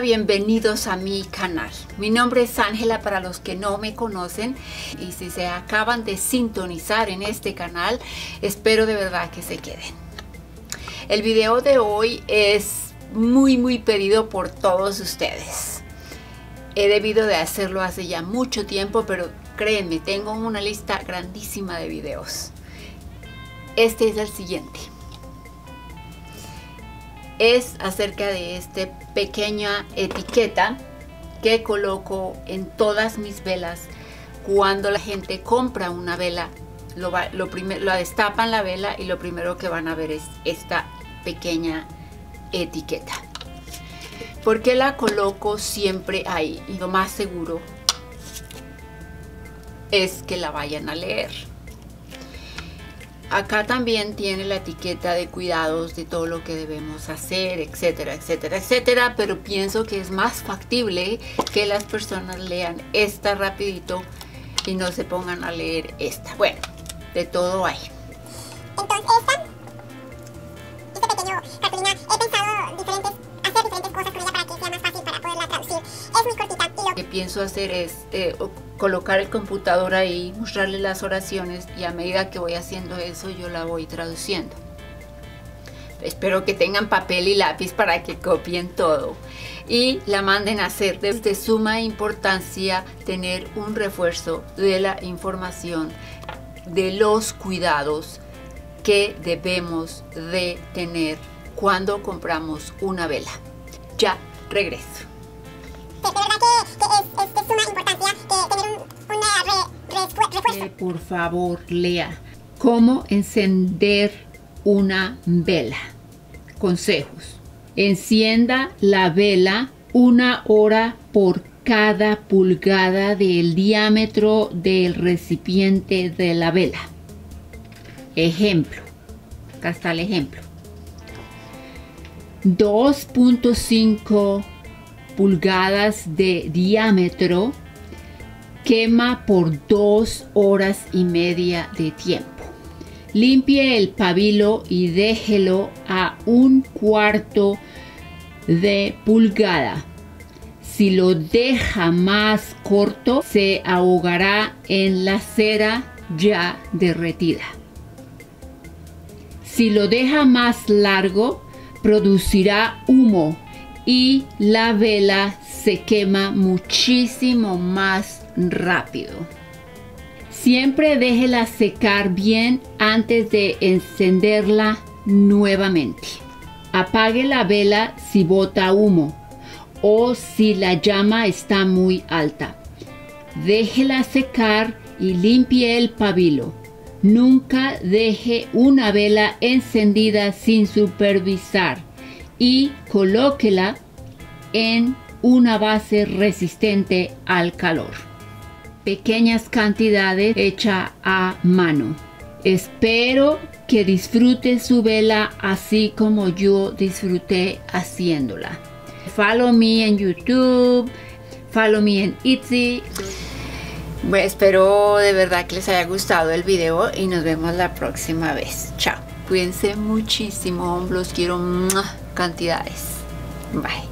bienvenidos a mi canal. Mi nombre es Ángela para los que no me conocen y si se acaban de sintonizar en este canal, espero de verdad que se queden. El video de hoy es muy muy pedido por todos ustedes. He debido de hacerlo hace ya mucho tiempo, pero créanme, tengo una lista grandísima de videos. Este es el siguiente es acerca de esta pequeña etiqueta que coloco en todas mis velas. Cuando la gente compra una vela lo, lo, lo destapan la vela y lo primero que van a ver es esta pequeña etiqueta. ¿por qué la coloco siempre ahí? y lo más seguro es que la vayan a leer Acá también tiene la etiqueta de cuidados de todo lo que debemos hacer, etcétera, etcétera, etcétera. Pero pienso que es más factible que las personas lean esta rapidito y no se pongan a leer esta. Bueno, de todo hay. Entonces esta, este pequeño cartulina, he pensado diferentes, lo que pienso hacer es eh, colocar el computador ahí, mostrarle las oraciones y a medida que voy haciendo eso yo la voy traduciendo. Espero que tengan papel y lápiz para que copien todo y la manden a hacer. Es de suma importancia tener un refuerzo de la información, de los cuidados que debemos de tener cuando compramos una vela. Ya regreso. Es, suma importancia que tener una. Eh, por favor, lea. ¿Cómo encender una vela? Consejos. Encienda la vela una hora por cada pulgada del diámetro del recipiente de la vela. Ejemplo. Acá está el ejemplo. 2.5 pulgadas de diámetro quema por dos horas y media de tiempo. Limpie el pabilo y déjelo a un cuarto de pulgada. Si lo deja más corto, se ahogará en la cera ya derretida. Si lo deja más largo, producirá humo y la vela se quema muchísimo más rápido. Siempre déjela secar bien antes de encenderla nuevamente. Apague la vela si bota humo o si la llama está muy alta. Déjela secar y limpie el pabilo. Nunca deje una vela encendida sin supervisar y colóquela en una base resistente al calor. Pequeñas cantidades hecha a mano. Espero que disfrute su vela así como yo disfruté haciéndola. Follow me en YouTube, follow me en Etsy. Espero de verdad que les haya gustado el video y nos vemos la próxima vez. Chao. Cuídense muchísimo, los quiero cantidades. Bye.